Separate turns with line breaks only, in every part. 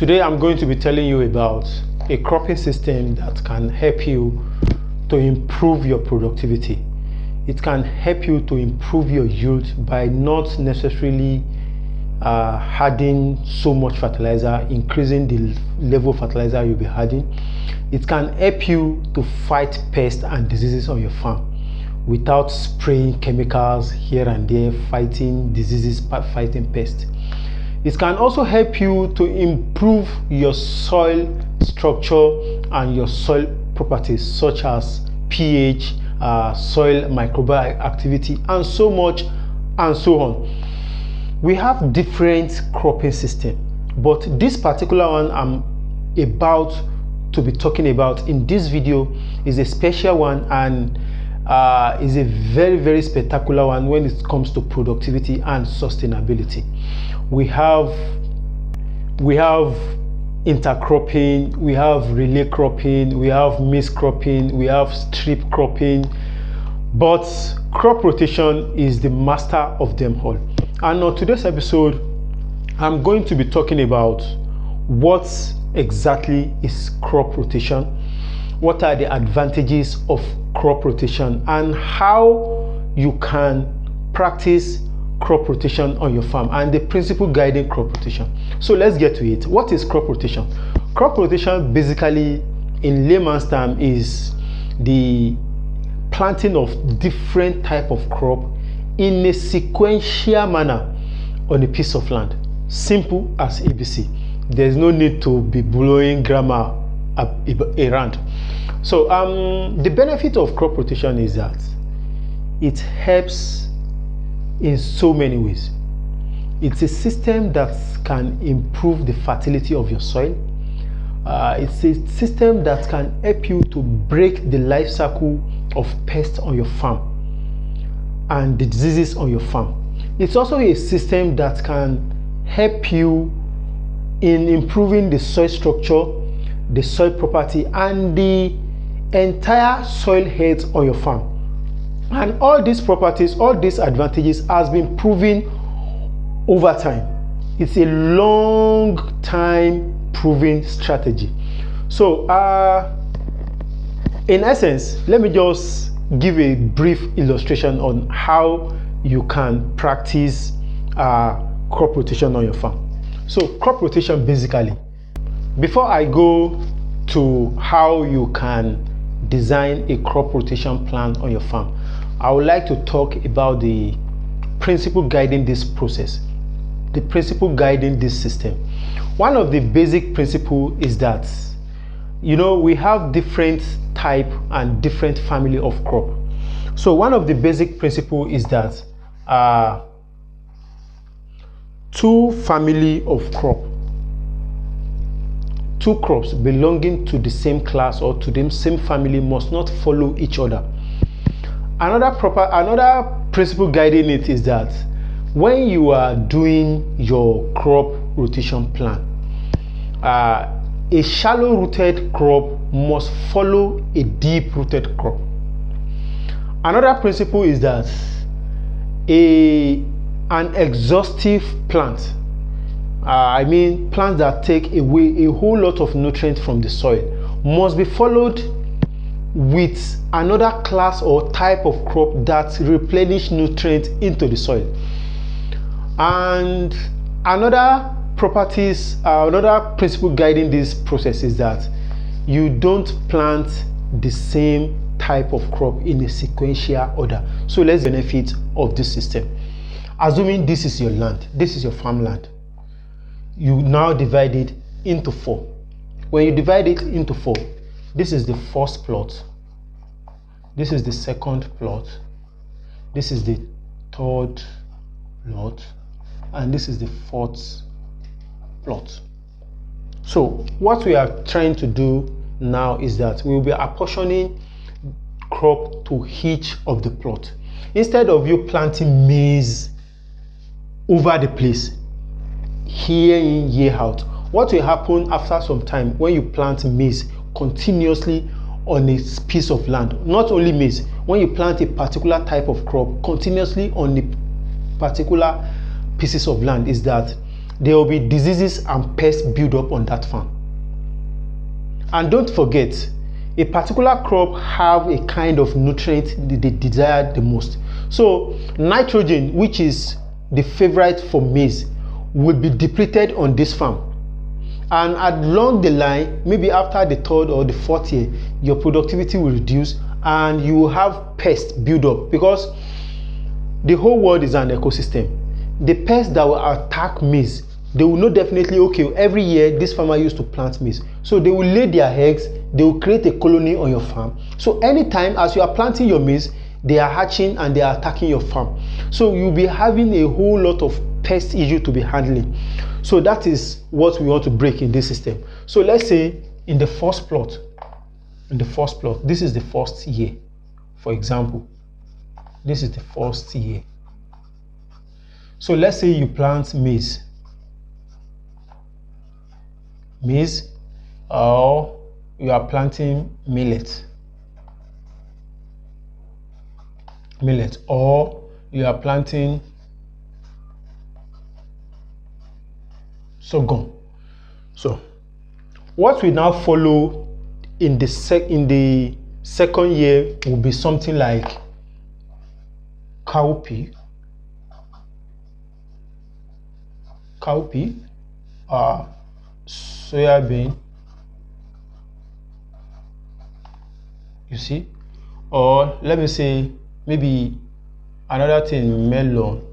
Today I'm going to be telling you about a cropping system that can help you to improve your productivity. It can help you to improve your yield by not necessarily uh, adding so much fertilizer, increasing the level of fertilizer you'll be adding. It can help you to fight pests and diseases on your farm without spraying chemicals here and there, fighting diseases, fighting pests. It can also help you to improve your soil structure and your soil properties such as pH, uh, soil microbial activity and so much and so on. We have different cropping system but this particular one I'm about to be talking about in this video is a special one and uh, is a very very spectacular one when it comes to productivity and sustainability. We have we have intercropping we have relay cropping we have mixed cropping we have strip cropping. But crop rotation is the master of them all. And on today's episode i'm going to be talking about what exactly is crop rotation what are the advantages of crop rotation and how you can practice crop rotation on your farm and the principle guiding crop rotation. So let's get to it. What is crop rotation? Crop rotation basically in layman's term is the planting of different type of crop in a sequential manner on a piece of land. Simple as ABC. There's no need to be blowing grammar around. So um, the benefit of crop rotation is that it helps in so many ways. It's a system that can improve the fertility of your soil. Uh, it's a system that can help you to break the life cycle of pests on your farm and the diseases on your farm. It's also a system that can help you in improving the soil structure, the soil property, and the entire soil health on your farm. And all these properties, all these advantages has been proven over time. It's a long time proven strategy. So, uh, in essence, let me just give a brief illustration on how you can practice uh, crop rotation on your farm. So, crop rotation basically, before I go to how you can design a crop rotation plan on your farm, I would like to talk about the principle guiding this process, the principle guiding this system. One of the basic principle is that you know we have different type and different family of crop. So one of the basic principle is that uh, two family of crop two crops belonging to the same class or to the same family must not follow each other. Another proper another principle guiding it is that when you are doing your crop rotation plan uh, a shallow rooted crop must follow a deep rooted crop. Another principle is that a an exhaustive plant uh, i mean plants that take away a whole lot of nutrients from the soil must be followed with another class or type of crop that replenish nutrients into the soil. And another properties uh, another principle guiding this process is that you don't plant the same type of crop in a sequential order. So let's benefit of this system. Assuming this is your land this is your farmland you now divide it into four. When you divide it into four this is the first plot. This is the second plot. This is the third plot. And this is the fourth plot. So what we are trying to do now is that we will be apportioning crop to each of the plot. Instead of you planting maize over the place year in year out what will happen after some time when you plant maize continuously on a piece of land not only maize when you plant a particular type of crop continuously on a particular pieces of land is that there will be diseases and pests build up on that farm. And don't forget, a particular crop have a kind of nutrient they desire the most. So nitrogen, which is the favorite for maize, will be depleted on this farm. And along the line, maybe after the third or the fourth year, your productivity will reduce and you will have pests build up because the whole world is an ecosystem. The pests that will attack maize they will know definitely okay every year this farmer used to plant maize so they will lay their eggs they will create a colony on your farm so anytime as you are planting your maize they are hatching and they are attacking your farm. So you'll be having a whole lot of pest issue to be handling. So that is what we want to break in this system. So let's say in the first plot in the first plot this is the first year. For example this is the first year. So let's say you plant maize. Maize or you are planting millet millet or you are planting sorghum. So what we now follow in the sec in the second year will be something like cowpea. Cowpea uh, soya bean you see? Or let me say maybe another thing melon.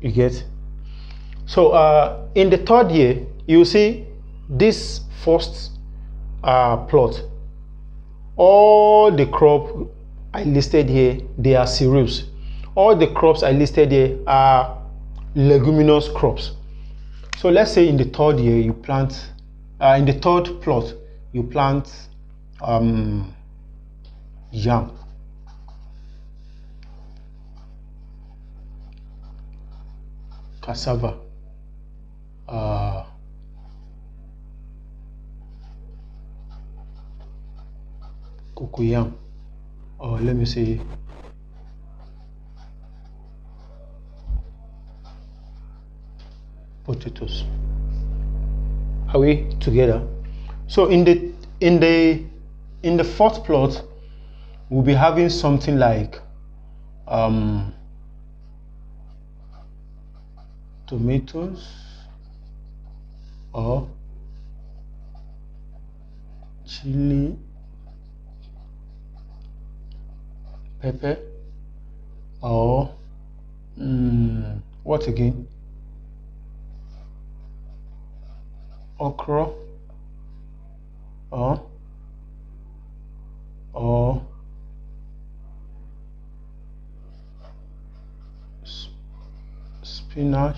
You get? So uh, in the third year you see this first uh, plot. All the crop I listed here they are cereals. All the crops I listed here are leguminous crops. So let's say in the third year you plant, uh, in the third plot you plant um, yam. cassava, uh, cocoyam, or let me say potatoes. Are we together? So in the in the in the fourth plot we'll be having something like um, tomatoes or chili pepper or mm, what again? Okra or or spinach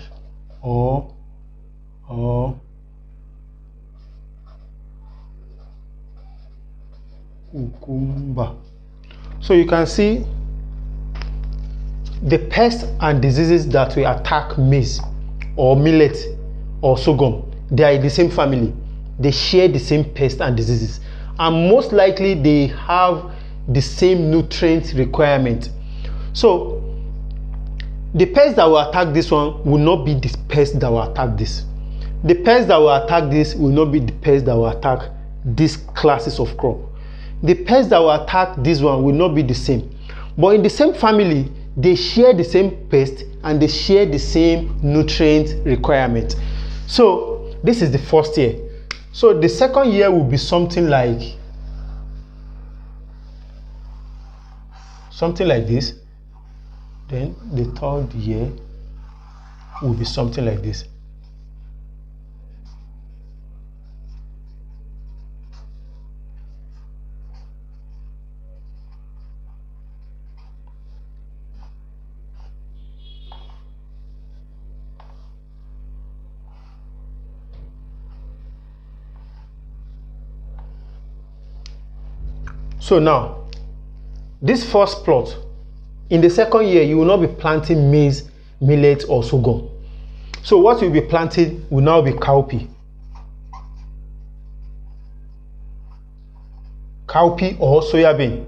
or or cucumber so you can see the pests and diseases that will attack maize or millet or sorghum they are in the same family. They share the same pests and diseases. And most likely they have the same nutrient requirement. So the pests that will attack this one will not be the pests that will attack this. The pests that will attack this will not be the pests that will attack these classes of crop the pests that will attack this one will not be the same but in the same family they share the same pest and they share the same nutrient requirement so this is the first year. So the second year will be something like something like this. Then the third year will be something like this. So now, this first plot, in the second year, you will not be planting maize, millet, or sorghum. So what you'll be planting will now be cowpea. Cowpea or soya bean.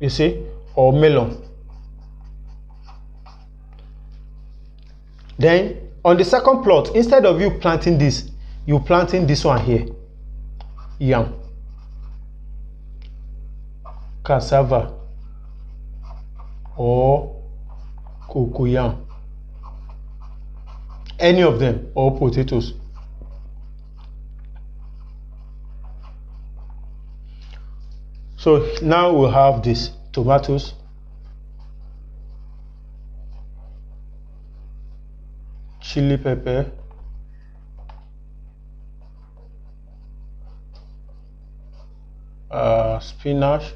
you see or melon then on the second plot instead of you planting this you planting this one here. Yam. Cassava. Or cocoyam any of them or potatoes. So now we have this tomatoes. Chili pepper uh, spinach.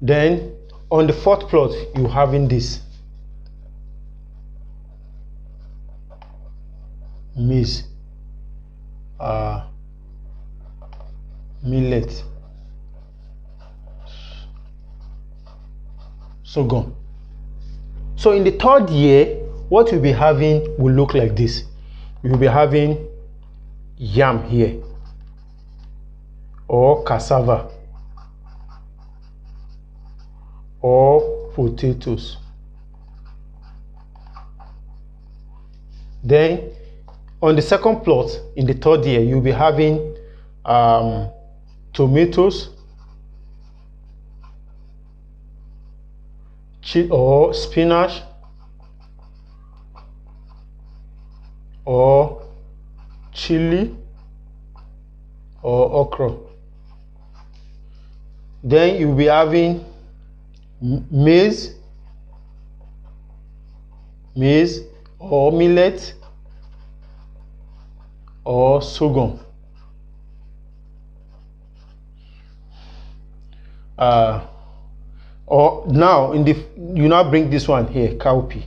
Then on the fourth plot you having this. Maize uh, millet. Sorghum so in the third year what you'll be having will look like this. You'll be having yam here or cassava. Or potatoes. Then on the second plot in the third year you'll be having um, tomatoes or spinach or chili or okra then you'll be having maize maize or millet or sorghum. Uh, or now in the you now bring this one here cowpea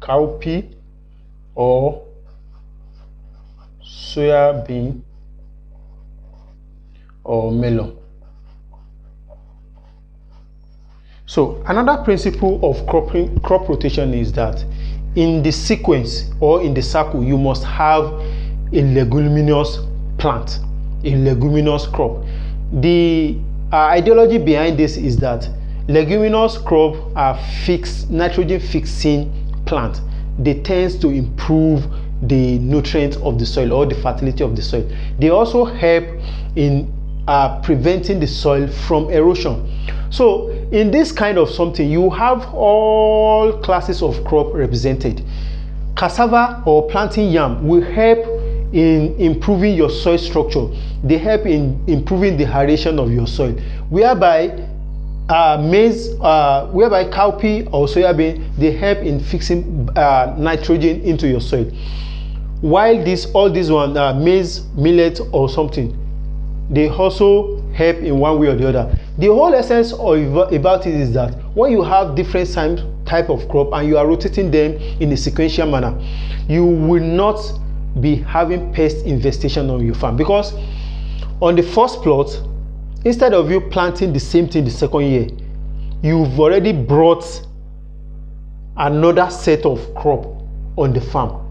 cowpea or soya bean or melon so another principle of cropping crop rotation is that in the sequence or in the circle you must have a leguminous plant a leguminous crop. The uh, ideology behind this is that leguminous crop are fixed nitrogen fixing plant. They tend to improve the nutrients of the soil or the fertility of the soil. They also help in uh, preventing the soil from erosion. So in this kind of something you have all classes of crop represented. Cassava or planting yam will help in improving your soil structure. They help in improving the aeration of your soil whereby uh, maize uh, whereby cowpea or soybean they help in fixing uh, nitrogen into your soil. While this all this one maize millet or sorghum they also help in one way or the other. The whole essence of about it is that when you have different type of crop and you are rotating them in a sequential manner you will not be having pest infestation on your farm. Because on the first plot instead of you planting the same thing the second year you've already brought another set of crop on the farm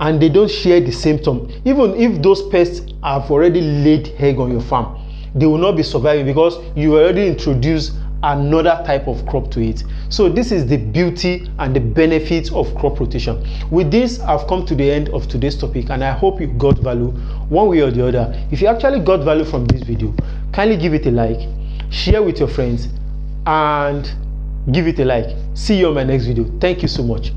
and they don't share the symptom. Even if those pests have already laid egg on your farm they will not be surviving because you already introduced another type of crop to it. So this is the beauty and the benefits of crop rotation. With this i've come to the end of today's topic and i hope you got value one way or the other. If you actually got value from this video kindly give it a like share with your friends and give it a like. See you on my next video. Thank you so much